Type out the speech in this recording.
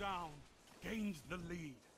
down gains the lead.